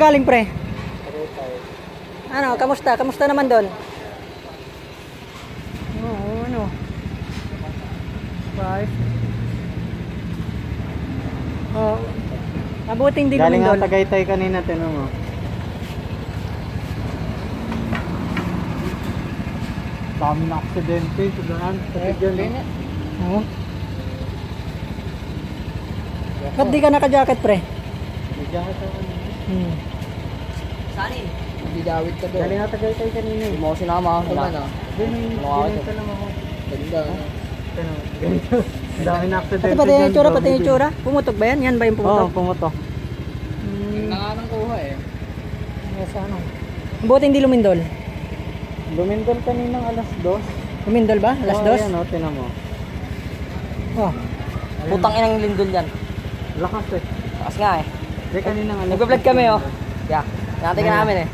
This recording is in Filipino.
Galing pre. Ano, kamusta? Kamusta naman doon? Oo, ano? Five. Oh. Mabuti hindi Galing nga lumindol. Tagaytay kanina, tinan mo. Dami na aksidente sa daan. Kasi dyan, no? Oo. Ba't di ka naka-jacket pre? Bigyan ka sa Hmm. Saan Hindi dawit ka doon. Galing nga Tagaytay kanina. eh. Hindi mo ako sinama. Dun, Ano dinenta lang ako. Ganda. Mo, ganito. Ang dami na aksidente Pati pati yung itsura, pati yung itsura. Pumutok ba yan? Yan ba yung Oo, pumutok? pumutok. Hmm. Nanganang kuha eh. Yes, ano? Buti hindi lumindol. Lumindol kaninang alas dos. Lumindol ba? Alas Oo, dos? Ayan, oh, tinan mo. Oh. Putang inang lindol yan. Lakas eh. Takas nga eh. Hindi kaninang alas Nagpa-vlog dos kami oh. Yeah. Dạ, tới cái đá này nè.